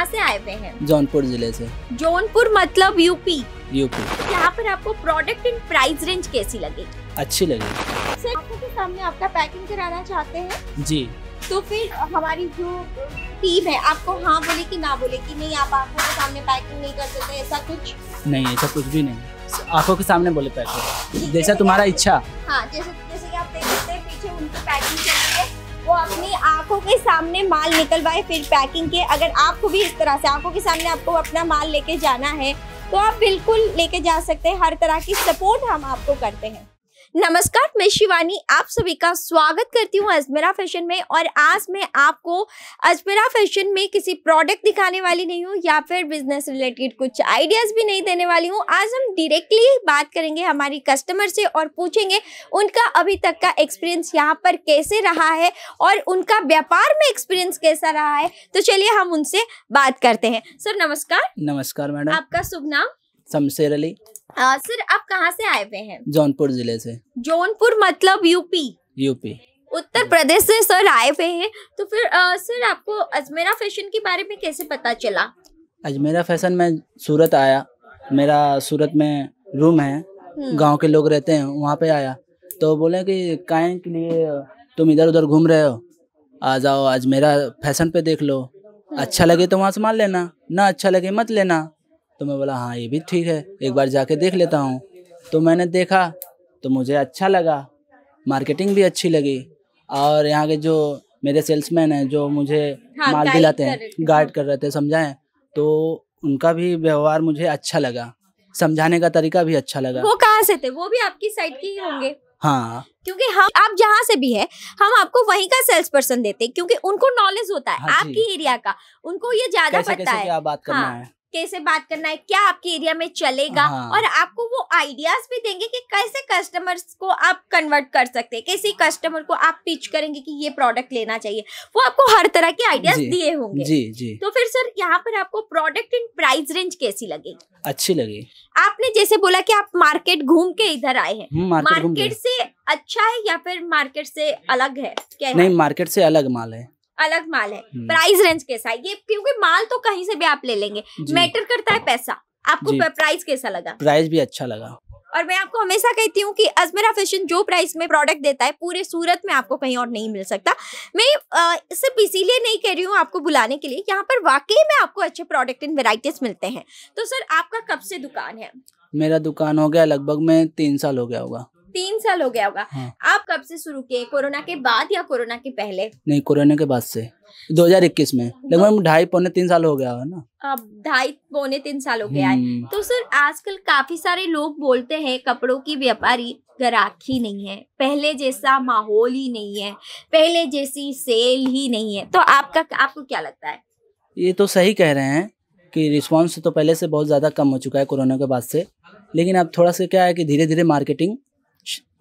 कहाँ से आए हुए हैं? जौनपुर ज़िले से। जौनपुर मतलब यूपी यूपी यहाँ पर आपको प्रोडक्ट इन प्राइस रेंज कैसी लगी? अच्छी लगी। सर आँखों के सामने आपका पैकिंग कराना चाहते हैं? जी। तो फिर हमारी जो टीम है आपको हाँ बोले कि ना बोले कि नहीं आप आँखों के सामने पैकिंग नहीं कर सकते ऐसा कुछ? नहीं ऐसा कुछ भी नहीं। आँखों के सामने बोले पैक ठीक जैसा तुम्हारा इच्छा। हाँ जैसे जैसे आप देख सकते हैं पीछे उनकी पैकिंग चल रही है। वो अपनी आँखों के सामने माल निकलवाए फिर पैकिंग के अगर आपको भी इस तरह से आँखों के सामने आपको अपना माल लेके जाना है तो आप बिल्कुल लेके जा सकते हैं। हर तरह की सपोर्ट हम आपको करते हैं। नमस्कार मैं शिवानी आप सभी का स्वागत करती हूँ अजमेरा फ़ैशन में और आज मैं आपको अजमेरा फ़ैशन में किसी प्रोडक्ट दिखाने वाली नहीं हूँ या फिर बिज़नेस रिलेटेड कुछ आइडियाज़ भी नहीं देने वाली हूँ। आज हम डायरेक्टली बात करेंगे हमारी कस्टमर से और पूछेंगे उनका अभी तक का एक्सपीरियंस यहाँ पर कैसे रहा है और उनका व्यापार में एक्सपीरियंस कैसा रहा है। तो चलिए हम उनसे बात करते हैं। सर नमस्कार। नमस्कार मैडम। आपका शुभ नाम? शमशेर अली। अ, सर आप कहाँ से आए हुए हैं? जौनपुर ज़िले से। जौनपुर मतलब यूपी। यूपी। उत्तर प्रदेश से सर आए हुए हैं। तो फिर अ, सर आपको अजमेरा फ़ैशन के बारे में कैसे पता चला? अजमेरा फ़ैशन में सूरत आया। मेरा सूरत में रूम है। हम्म, गाँव के लोग रहते हैं वहाँ पे आया। तो बोले कि काहे के लिए तुम इधर उधर घूम रहे हो? आ जाओ आज मेरा फ़ैशन पे देख लो। अच्छा लगे तो वहाँ से मान लेना। ना अच्छा लगे मत लेना। तो मैं बोला हाँ ये भी ठीक है एक बार जाके देख लेता हूँ। तो मैंने देखा तो मुझे अच्छा लगा मार्केटिंग भी अच्छी लगी। और यहाँ के जो मेरे सेल्समैन हैं जो मुझे हाँ, माल दिलाते हैं गाइड। कर रहे थे समझाएँ तो उनका भी व्यवहार मुझे अच्छा लगा। समझाने का तरीका भी अच्छा लगा। वो कहाँ से थे? वो भी आपकी साइड के ही होंगे। हाँ। क्योंकि हम आप जहाँ से भी है हम आपको वहीं का सेल्स पर्सन देते क्योंकि उनको नॉलेज होता है हाँ आपकी एरिया का। उनको ये ज़्यादा पता कैसे है। क्या बात करना हाँ। है? कैसे बात करना है क्या आपके एरिया में चलेगा हाँ। और आपको वो आइडियाज़ भी देंगे कि कैसे कस्टमर्स को आप कन्वर्ट कर सकते हैं कैसे कस्टमर को आप पिच करेंगे कि ये प्रोडक्ट लेना चाहिए। वो आपको हर तरह के आइडियाज़ दिए होंगे। जी जी। तो फिर सर यहाँ पर आपको प्रोडक्ट इन प्राइस रेंज कैसी लगी अच्छी लगी। आपने जैसे बोला कि आप मार्केट घूम के इधर आए हैं। हम्म, मार्केट मार्केट से अच्छा है या फिर मार्केट से अलग है? क्या? नहीं मार्केट से अलग माल है। अलग माल है। प्राइस रेंज कैसा है ये क्योंकि माल तो कहीं से भी आप ले लेंगे। मैटर करता है पैसा। आपको प्राइस कैसा लगा? प्राइस भी अच्छा लगा। और मैं आपको हमेशा कहती हूँ कि अजमेरा फ़ैशन जो प्राइस में प्रोडक्ट देता है पूरे सूरत में आपको कहीं और नहीं मिल सकता। मैं अ, सिर्फ़ इसीलिए नहीं कह रही हूँ आपको बुलाने के लिए यहाँ पर वाकई में आपको अच्छे प्रोडक्ट इन वेराइटीज मिलते हैं। तो सर आपका कब से दुकान है? मेरा दुकान हो गया लगभग में तीन साल हो गया होगा। तीन साल हो गया होगा। हाँ। आप कब से शुरू किए? कोरोना के बाद या कोरोना के पहले? नहीं कोरोना के बाद से। 2021 में। लगभग ढाई पौने तीन साल हो गया है ना? अब ढाई पौने तीन साल हो गया है। हम्म, तो सर आजकल काफ़ी सारे लोग बोलते हैं कपड़ों की व्यापारी ग्राहकी नहीं है। पहले जैसा माहौल ही नहीं है। पहले जैसी सेल ही नहीं है। तो आपका आपको क्या लगता है? ये तो सही कह रहे हैं कि रिस्पांस तो पहले से बहुत ज़्यादा कम हो चुका है कोरोना के बाद से। लेकिन अब थोड़ा सा क्या है कि धीरे धीरे मार्केटिंग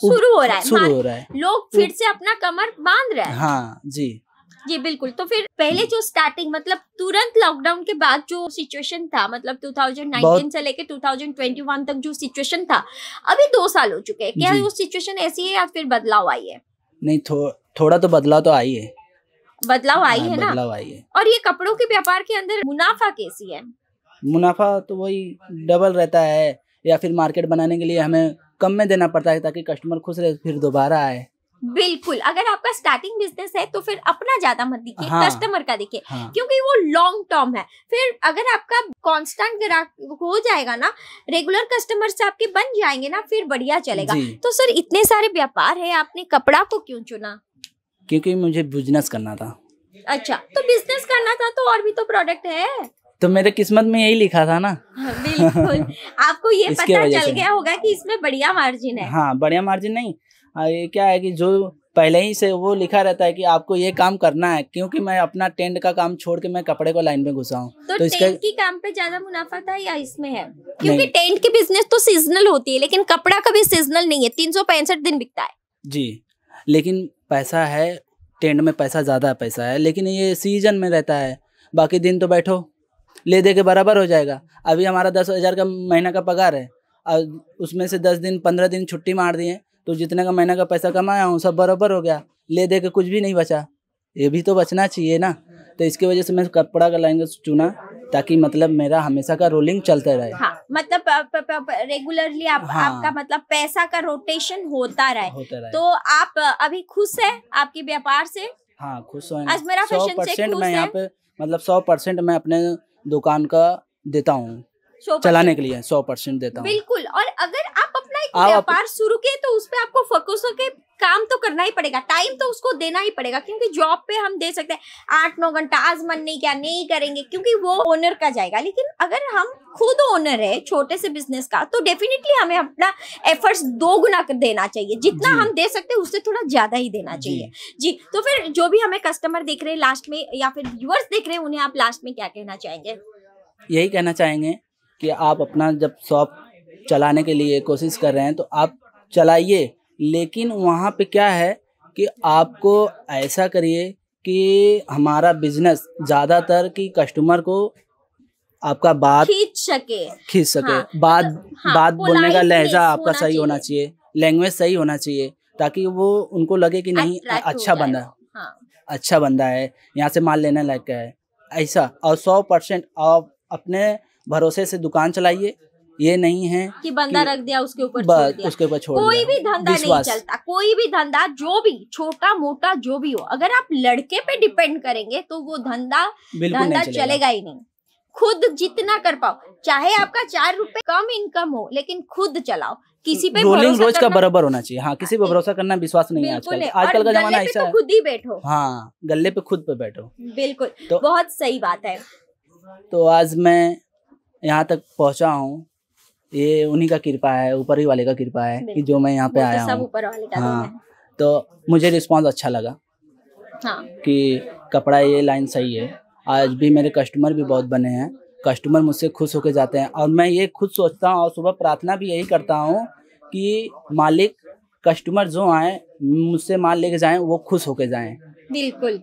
शुरू हो रहा है। शुरू हो रहा है। लोग फिर से अपना कमर बाँध रहे हैं। हाँ जी। जी बिल्कुल। तो फिर पहले जो स्टार्टिंग मतलब तुरंत लॉकडाउन के बाद जो सिचुएशन था मतलब 2019 से लेके 2021 तक जो सिचुएशन था अभी दो साल हो चुके हैं। क्या वो सिचुएशन ऐसी है या फिर बदलाव आई है? नहीं थो, थोड़ा तो बदलाव तो आई है। बदलाव आई हाँ, है ना? बदलाव आई है। और ये कपड़ों के व्यापार के अंदर मुनाफा कैसी है? मुनाफा तो वही डबल रहता है या फिर मार्केट बनाने के लिए हमें कम में देना पड़ता है ताकि कस्टमर खुश रहे फिर दोबारा आए। बिल्कुल अगर आपका स्टार्टिंग बिज़नेस है तो फिर अपना ज़्यादा मत दिखिए हाँ। कस्टमर का देखिए हाँ। क्योंकि वो लॉन्ग टर्म है। फिर अगर आपका कांस्टेंट ग्राहक हो जाएगा ना रेगुलर कस्टमर से आपके बन जाएँगे ना फिर बढ़िया चलेगा। तो सर इतने सारे व्यापार है आपने कपड़ा को क्यों चुना? क्योंकि मुझे बिज़नेस करना था। अच्छा तो बिज़नेस करना था तो और भी तो प्रोडक्ट है। तो मेरे किस्मत में यही लिखा था ना। बिल्कुल। आपको ये पता चल गया होगा कि इसमें बढ़िया मार्जिन है। हाँ बढ़िया मार्जिन नहीं। हाँ, ये क्या है कि जो पहले ही से वो लिखा रहता है कि आपको ये काम करना है क्योंकि मैं अपना टेंट का काम छोड़ के मैं कपड़े को लाइन में घुसा हूँ। तो, तो इसका टेंट की काम पे ज़्यादा मुनाफा था या इसमें है? क्योंकि टेंट की बिज़नेस तो सीजनल होती है लेकिन कपड़ा कभी सीजनल नहीं है। तीन सौ पैंसठ दिन बिकता है। जी लेकिन पैसा है टेंट में पैसा ज़्यादा पैसा है लेकिन ये सीज़न में रहता है। बाकी दिन तो बैठो। ले दे के बराबर हो जाएगा। अभी हमारा दस हज़ार का महीना का पगार है। और उसमें से दस दिन पंद्रह दिन छुट्टी मार दिए तो जितने का महीना का पैसा कमाया हूँ सब बराबर हो गया। ले दे के कुछ भी नहीं बचा। ये भी तो बचना चाहिए ना। तो इसकी वजह से मैं कपड़ा का लाइन चुना ताकि मतलब मेरा हमेशा का रोलिंग चलता रहे। हाँ मतलब रेगुलरली आप हाँ। आपका मतलब पैसा का रोटेशन होता रहे। होता रहे। तो आप अभी खुश है आपके व्यापार से? हाँ खुश हो। आज मेरा सौ फ़ैशन से परसेंट खुश मैं यहाँ पे मतलब सौ परसेंट मैं अपने दुकान का देता हूँ। चलाने के लिए सौ परसेंट देता हूँ। बिल्कुल और अगर एक व्यापार शुरू किए तो उस पे आपको फोकस होके काम तो करना ही पड़ेगा। टाइम तो उसको देना ही पड़ेगा क्योंकि जॉब पे हम दे सकते हैं। आठ नौ घंटा आज मन नहीं किया नहीं करेंगे क्योंकि वो ओनर का जाएगा। लेकिन अगर हम खुद ओनर है छोटे से बिज़नेस का तो डेफिनेटली हमें अपना एफर्ट्स दो गुना कर देना चाहिए। जितना हम दे सकते हैं उससे थोड़ा ज़्यादा ही देना। चाहिए। जी तो फिर जो भी हमें कस्टमर देख रहे हैं लास्ट में या फिर व्यूअर्स देख रहे हैं उन्हें आप लास्ट में क्या कहना चाहेंगे? यही कहना चाहेंगे कि आप अपना जब शॉप चलाने के लिए कोशिश कर रहे हैं तो आप चलाइए। लेकिन वहाँ पे क्या है कि आपको ऐसा करिए कि हमारा बिज़नेस ज़्यादातर कि कस्टमर को आपका बात खींच सके। खींच सके। हाँ, बात हाँ, बात बोलने का लहजा आपका सही होना चाहिए। लैंग्वेज सही होना चाहिए ताकि वो उनको लगे कि नहीं अच्छा बंदा हाँ। अच्छा बंदा है यहाँ से माल लेने लायक है। ऐसा और सौ परसेंट आप अपने भरोसे से दुकान चलाइए ये नहीं है कि बंदा कि रख दिया उसके ऊपर छोड़ दिया। उसके ऊपर छोड़ कोई। भी धंधा नहीं चलता कोई भी धंधा जो भी छोटा मोटा जो भी हो अगर आप लड़के पे डिपेंड करेंगे तो वो धंधा धंधा चलेगा। ही नहीं। खुद जितना कर पाओ चाहे आपका चार रुपए कम इनकम हो लेकिन खुद चलाओ। किसी पे रोलिंग रोज का बराबर होना चाहिए। हाँ किसी पे भरोसा करना विश्वास नहीं है आजकल। आजकल का जमाना ऐसा तो है। खुद ही बैठो। हाँ गले पे खुद पे बैठो। बिल्कुल। तो- बहुत सही बात है। तो आज मैं यहाँ तक पहुँचा हूँ। ये उन्हीं का कृपा है ऊपर ही वाले का कृपा है कि जो मैं यहाँ पे आया तो हूँ। वाले का हाँ तो मुझे रिस्पांस अच्छा लगा हाँ। कि कपड़ा ये लाइन सही है। आज भी मेरे कस्टमर भी बहुत बने हैं। कस्टमर मुझसे खुश होकर जाते हैं। और मैं ये खुद सोचता हूँ और सुबह प्रार्थना भी यही करता हूँ कि मालिक कस्टमर जो आए मुझसे माल लेके जाए वो खुश होके जाए। बिल्कुल।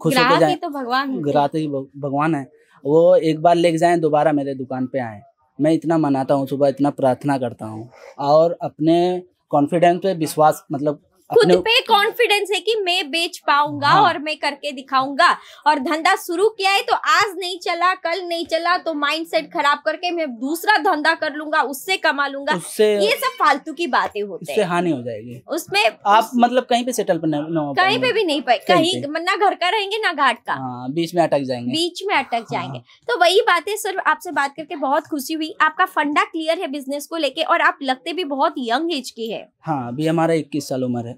खुश होके जाएँ। तो भगवान होते हैं। ग्राहक ही भगवान है। वो एक बार लेके जाए दोबारा मेरे दुकान पे आए। मैं इतना मनाता हूँ, सुबह इतना प्रार्थना करता हूँ और अपने कॉन्फिडेंस पे विश्वास मतलब खुद पे कॉन्फिडेंस है कि मैं बेच पाऊँगा हाँ। और मैं करके दिखाऊँगा। और धंधा शुरू किया है तो आज नहीं चला कल नहीं चला तो माइंडसेट खराब करके मैं दूसरा धंधा कर लूँगा उससे कमा लूँगा। उससे ये सब फालतू की बातें होती है। हानि हो जाएगी। उसमें आप मतलब कहीं पे सेटल कहीं पे भी नहीं पाए कहीं ना घर का रहेंगे ना घाट का। हाँ बीच में अटक जाएँगे। बीच में अटक जाएँगे। हाँ। तो वही बात है सर आपसे बात करके बहुत खुशी हुई। आपका फंडा क्लियर है बिज़नेस को लेके और आप लगते भी बहुत यंग एज की है। हाँ अभी हमारा इक्कीस साल उम्र है।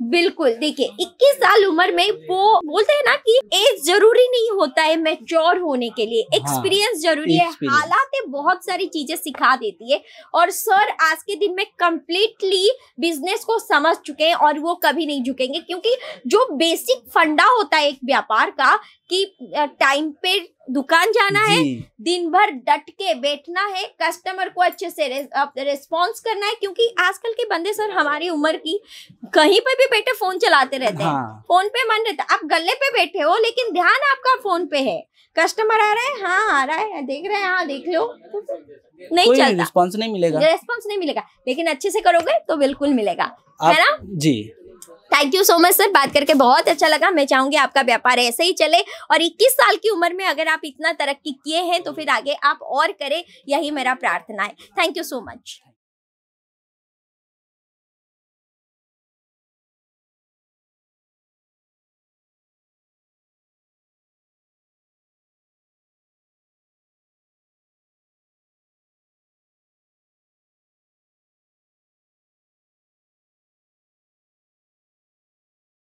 बिल्कुल देखिए 21 साल उम्र में वो बोलते हैं ना कि एज ज़रूरी नहीं होता है मैच्योर होने के लिए। एक्सपीरियंस हाँ, ज़रूरी है। हालात बहुत सारी चीज़ें सिखा देती है। और सर आज के दिन में कम्प्लीटली बिज़नेस को समझ चुके हैं और वो कभी नहीं झुकेंगे क्योंकि जो बेसिक फंडा होता है एक व्यापार का कि टाइम पे दुकान जाना है दिन भर डट के बैठना है कस्टमर को अच्छे से रिस्पॉन्स करना है क्योंकि आजकल के बंदे सर हमारी उम्र की कहीं पर भी बैठे फ़ोन चलाते रहते हैं। हाँ। फ़ोन पे मन रहता है। आप गले पे बैठे हो लेकिन ध्यान आपका फ़ोन पे है। कस्टमर आ रहा है हाँ आ रहा है देख रहे हैं हाँ देख लो। नहीं चलता। रिस्पॉन्स नहीं मिलेगा। रेस्पॉन्स नहीं मिलेगा। लेकिन अच्छे से करोगे तो बिल्कुल मिलेगा। है ना? जी। Thank you so much sir बात करके बहुत अच्छा लगा। मैं चाहूँगी आपका व्यापार ऐसे ही चले और 21 साल की उम्र में अगर आप इतना तरक्की किए हैं तो फिर आगे आप और करें। यही मेरा प्रार्थना है। Thank you so much